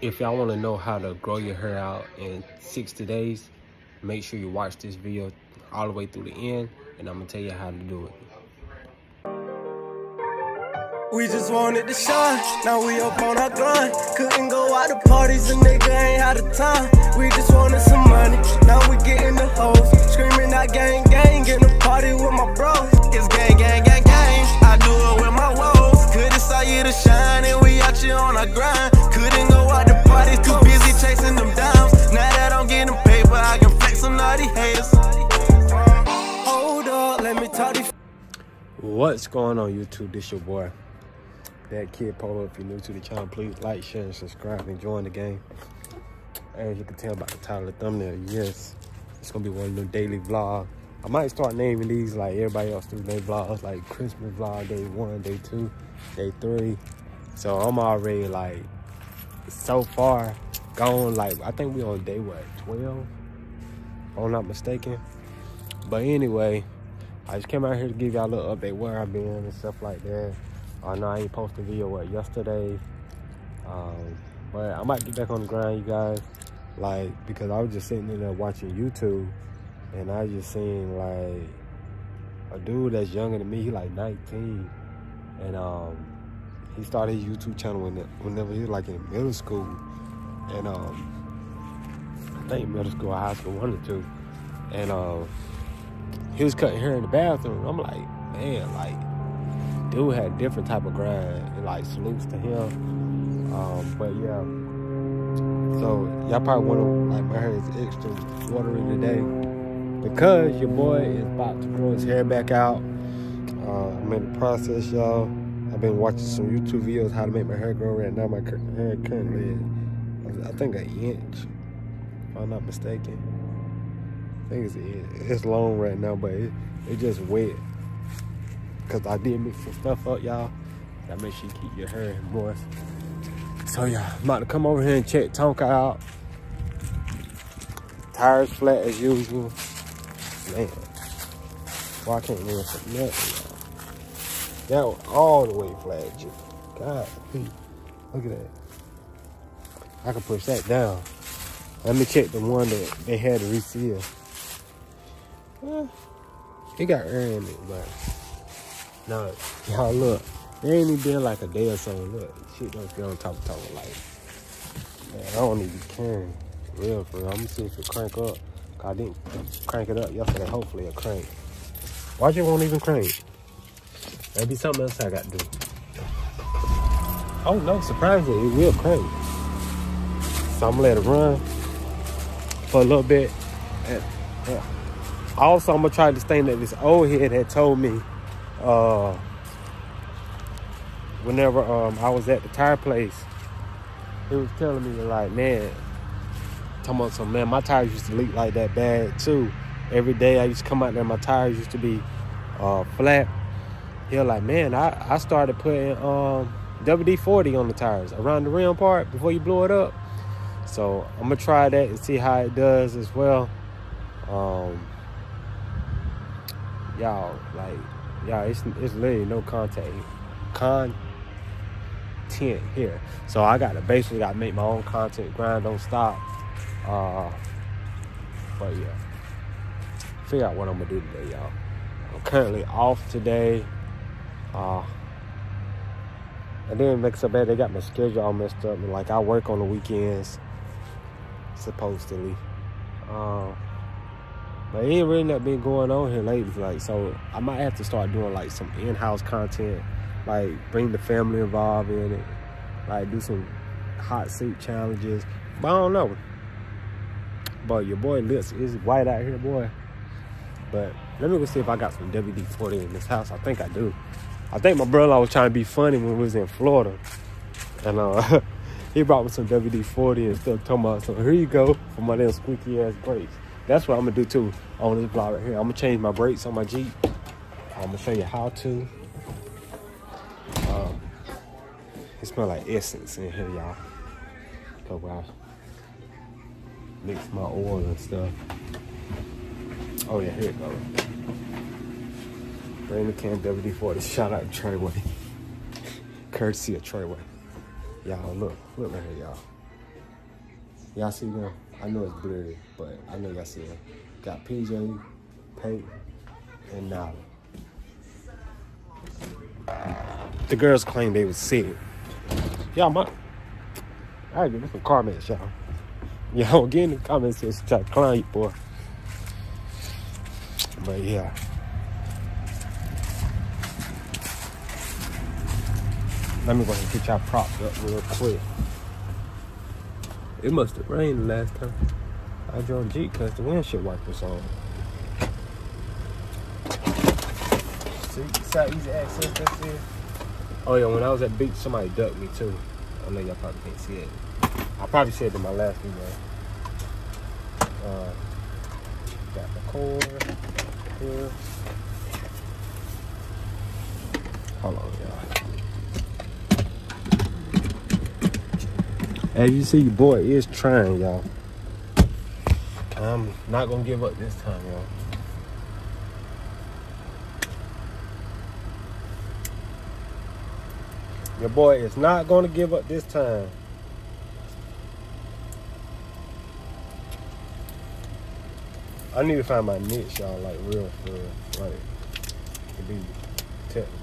if y'all want to know how to grow your hair out in 60 days, make sure you watch this video all the way through the end, and I'm gonna tell you how to do it. We just wanted to shine, now we up on our grind. Couldn't go out to parties, a nigga ain't had the time. We just wanted some money, now we getting the hoes. Screaming out gang gang, getting a party with my bros. It's gang gang gang gang, I do it with my woes. Couldn't saw you to shine, and we out here on our grind. What's going on YouTube? This your boy, Datt Kidd Polo. If you're new to the channel, please like, share, and subscribe and join the game. As you can tell by the title of the thumbnail, yes, it's gonna be one of them daily vlog. I might start naming these like everybody else do their vlogs, like Christmas vlog, day one, day two, day three. So I'm already like so far gone. Like I think we on day what 12, if I'm not mistaken. But anyway, I just came out here to give y'all a little update where I've been and stuff like that. I know I ain't posted a video what yesterday, um, but I might get back on the grind, you guys. Like because I was just sitting in there watching YouTube, and I just seen like a dude that's younger than me. He like 19, and um, he started his YouTube channel when, whenever he was like in middle school, and um, I think middle school, or high school, one or two, and um he was cutting hair in the bathroom. I'm like, man, like, dude had a different type of grind, and like salutes to him. Um, but yeah, so y'all probably want to like my hair is extra watery today because your boy is about to grow his hair back out. Uh, I'm in the process, y'all. I've been watching some YouTube videos how to make my hair grow. Right now, my hair currently I think, an inch, if I'm not mistaken. I think it's it's long right now, but it, it just wet. Cause I did mix some stuff up, y'all. That make sure you keep your hair moist. So yeah, I'm about to come over here and check Tonka out. Tires flat as usual. Man, why I can't run for nothing. That was all the way flat, G. God, look at that. I can push that down. Let me check the one that they had to reseal. It got air in it, but no, y'all look. It ain't even been like a day or so. Look, shit don't feel on top of top. Like, man, I don't even. For real, for real. I'm gonna see if it crank up. I didn't crank it up yesterday. Hopefully it crank. Watch it won't even crank. Maybe something else I got to do. Oh no, surprisingly, it will crank. So I'm gonna let it run for a little bit. And, yeah. Also, I'm gonna try this thing that this old head had told me uh, whenever um, I was at the tire place. He was telling me like, man, talking about some man, my tires used to leak like that bad too. Every day I used to come out there, my tires used to be uh, flat. He was like, man, I, I started putting um, WD-40 on the tires around the rim part before you blow it up. So I'm gonna try that and see how it does as well. Um, y'all, like, y'all, it's it's literally no contact content here. So I got to basically got to make my own content. Grind don't stop. Uh, but yeah, figure out what I'm gonna do today, y'all. I'm currently off today. Uh, and then makes up bad. They got my schedule all messed up. Like I work on the weekends, supposedly. Uh, but it ain't really not been going on here lately. Like, so I might have to start doing like some in-house content, like bring the family involved in it, like do some hot seat challenges. But I don't know. But your boy lips is white out here, boy. But let me go see if I got some WD-40 in this house. I think I do. I think my brother was trying to be funny when we was in Florida. And uh, he brought me some WD-40 and stuff talking about, so here you go for my little squeaky ass brakes. That's what I'm gonna do too on this vlog right here. I'm gonna change my brakes on my Jeep. I'm gonna show you how to. Um, it smells like essence in here, y'all. Cause I mix my oil and stuff. Oh yeah, here it goes. Rain can WD-40. Shout out to Treyway. Courtesy of Treyway. Y'all look, look right here, y'all. Y'all see them? I know it's blurry, but I know y'all see it. Got PJ, Paint, and Nala. The girls claim they was sick. Y'all, my. I give me some comments, y'all. Y'all get in the comments section, try to boy. But yeah. Let me go ahead and get y'all propped up real quick. It must have rained the last time I drove Jeep because the windshield wipers on. See, see how easy access this is? Oh yeah, when I was at the beach, somebody ducked me too. I know y'all probably can't see it. I probably said it in my last video. Uh, got the cord here. Hold on, y'all. As you see, your boy is trying, y'all. I'm not gonna give up this time, y'all. Your boy is not gonna give up this time. I need to find my niche, y'all, like real, for real, like to be technical.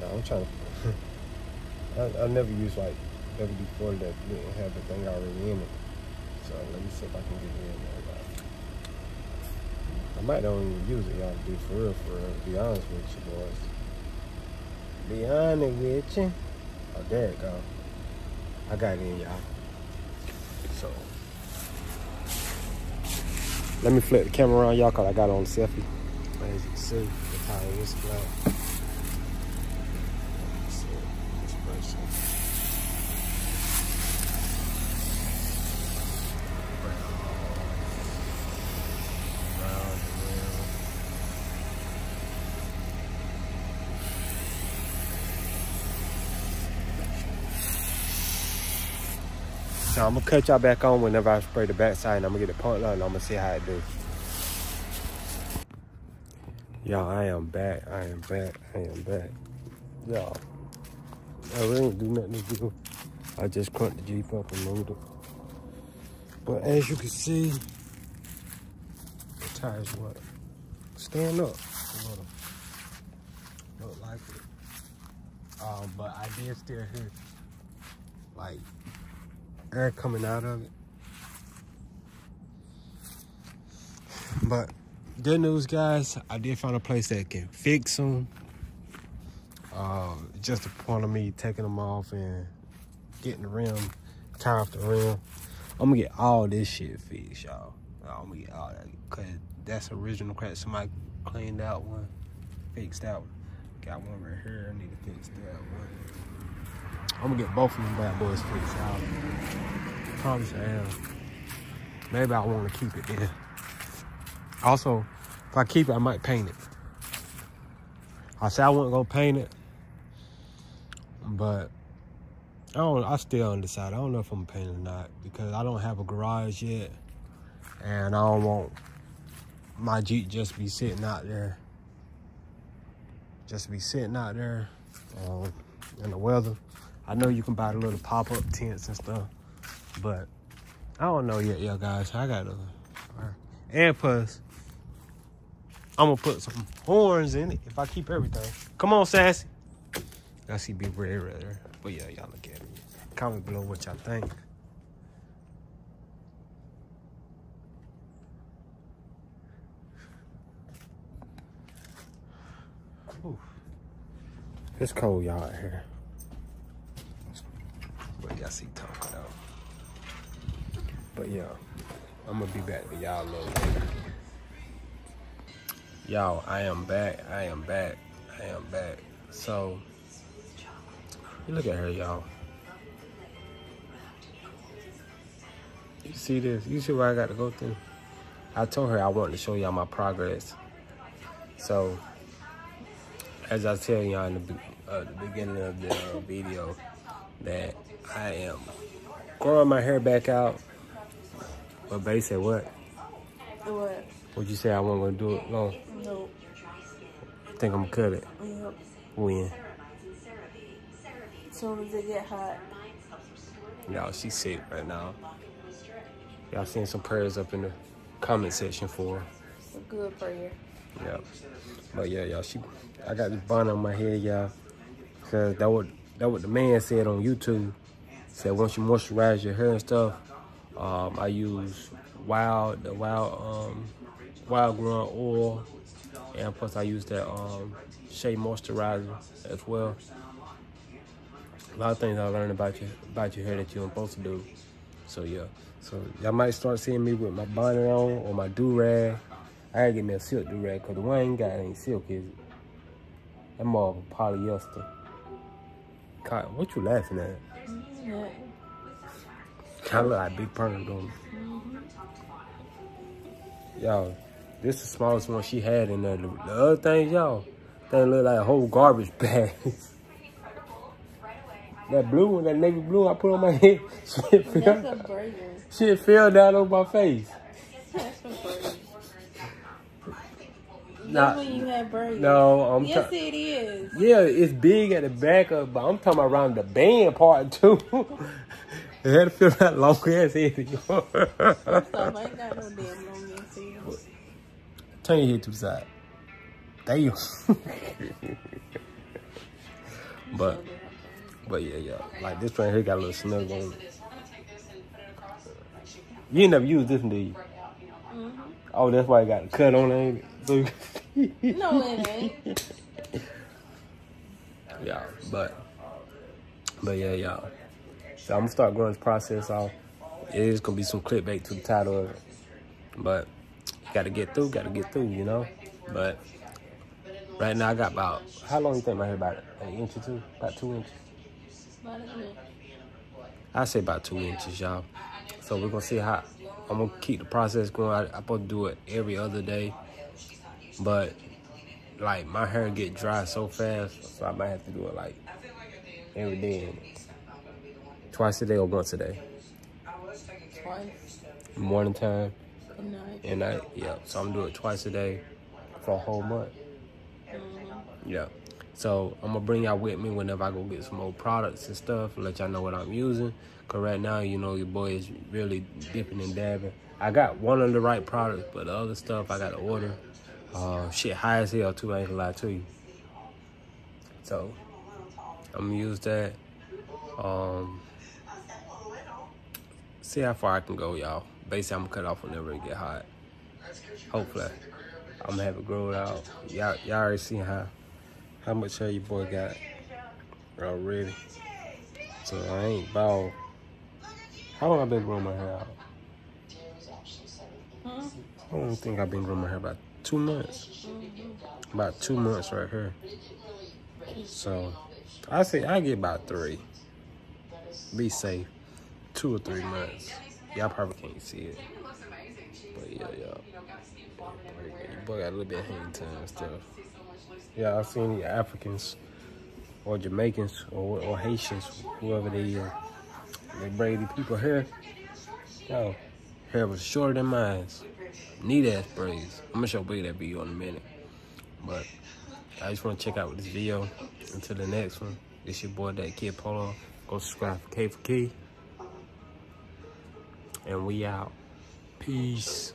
Yeah, I'm trying to. I, I never use like WD-40 that didn't have the thing already in it. So let me see if I can get it in there. I might not even use it, y'all, be for real, for real. Be honest with you, boys. Be honest with you. Oh, there it go. I got it in, y'all. So, let me flip the camera around, y'all, because I got on selfie. As you can see, the tire is flat. Person. So I'm gonna cut y'all back on whenever I spray the backside and I'm gonna get the pump out and I'm gonna see how it do. Y'all, I am back. I am back. I am back. Y'all, I really didn't do nothing to do. I just cranked the Jeep up and moved it. But as you can see, the tires what? Stand up a little. Look like it. Um, but I did still hear like air coming out of it. But good news, guys. I did find a place that can fix them. Uh, just the point of me taking them off and getting the rim, tie off the rim. I'm gonna get all this shit fixed, y'all. I'm gonna get all that because that's original crack. Somebody cleaned out one, fixed that one. Got one right here. I need to fix that one. I'm gonna get both of them bad boys fixed out. Probably am. Maybe I want to keep it there. Also, if I keep it, I might paint it. I said I wasn't gonna paint it, but I don't. I still undecided. I don't know if I'm gonna paint it or not because I don't have a garage yet, and I don't want my Jeep just be sitting out there. Just be sitting out there um, in the weather. I know you can buy the little pop-up tents and stuff, but I don't know yet, y'all guys. I gotta, and plus, I'm gonna put some horns in it if I keep everything. Come on, sassy. I see big red there. But yeah, y'all look at it. Comment below what y'all think. Ooh. It's cold, y'all, out here. But y'all see talking out. But yeah, I'm gonna be back with y'all a little later. Y'all, I am back. I am back. I am back. So, look at her, y'all. You see this? You see what I got to go through? I told her I wanted to show y'all my progress. So, as I tell y'all in the, uh, the beginning of the uh, video, that I am growing my hair back out. But Bay said what? What? Would you say I wasn't gonna do it? No, No. I think I'm gonna cut it. Yep. When? As soon as it get hot. Y'all, she's sick right now. Y'all send some prayers up in the comment section for her. A good prayer. Yeah. But yeah, y'all, she I got this bun on my head, y'all. Cause that what that what the man said on YouTube. Said once you moisturize your hair and stuff, um, I use wild the wild um wild growing oil and plus I use that um shea moisturizer as well. A lot of things I learned about you about your hair that you're supposed to do. So yeah. So y'all might start seeing me with my bonnet on or my do-rag. I gotta get me a silk do-rag because the one I ain't got ain't silk, is it? That more of a polyester. Cotton. What you laughing at? Yeah. I look like Big Perm, don't Y'all, this is the smallest one she had in there. The, the other things, y'all, they look like a whole garbage bag. That blue one, that navy blue I put on my head, shit fell, shit fell down on my face. That's a burger. Nah, when you had burgers. no, I'm Yes, it is. Yeah, it's big at the back of, but I'm talking around the band part too. it had to feel that long ass head. Stop, I ain't got no damn long ass hair. Turn your head to the side. Damn. but but yeah, yeah. Like this right here got a little snug on it. You ain't never used this one, do you? Mm-hmm. Oh, that's why it got a cut on it. ain't it? So No, it ain't. yeah, but but yeah, y'all. So I'm gonna start growing this process off. It is gonna be some clickbait to the title of it, but you gotta get through, gotta get through, you know. But right now I got about how long you think my hair about an inch or two, about two inches. About a minute. I say about two inches, y'all. So we're gonna see how I'm gonna keep the process going. I, I'm gonna do it every other day, but like my hair get dry so fast, so I might have to do it like every day, twice a day or once a day, Twice. morning time Good night. and night. Yeah, so I'm gonna do it twice a day for a whole month. Mm-hmm. Yeah. So I'm gonna bring y'all with me whenever I go get some more products and stuff, let y'all know what I'm using. Cause right now, you know, your boy is really dipping and dabbing. I got one of the right products, but the other stuff I gotta order. Uh, shit high as hell too, I ain't gonna lie to you. So I'm gonna use that. Um, see how far I can go, y'all. Basically, I'm gonna cut off whenever it get hot. Hopefully, I'm gonna have it grow out. Y'all, y'all already seen how how much hair your boy got already. So I ain't bald. How long I been growing my hair out? I don't think I've been growing my hair about two months. About two months right here. So I say I get about three. Be safe. Two or three months. Y'all probably can't see it. But yeah, yeah. Your boy got a little bit of hang time stuff. Yeah, I've seen the Africans or Jamaicans or, or Haitians, whoever they are. They braid these people hair. Yo, hair was shorter than mine. Neat ass braids. I'm gonna show you that video in a minute. But I just wanna check out this video. Until the next one, it's your boy Datt Kidd Polo. Go subscribe for K for Key. And we out. Peace.